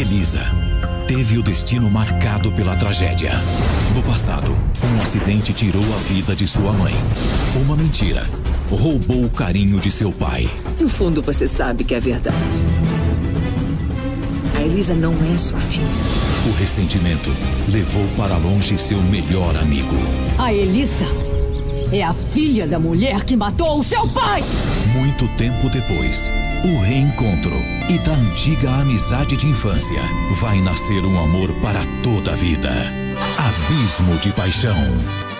Elisa teve o destino marcado pela tragédia. No passado, um acidente tirou a vida de sua mãe. Uma mentira roubou o carinho de seu pai. No fundo, você sabe que é verdade. A Elisa não é sua filha. O ressentimento levou para longe seu melhor amigo. A Elisa é a filha da mulher que matou o seu pai! Muito tempo depois, o reencontro e da antiga amizade de infância vai nascer um amor para toda a vida. Abismo de paixão.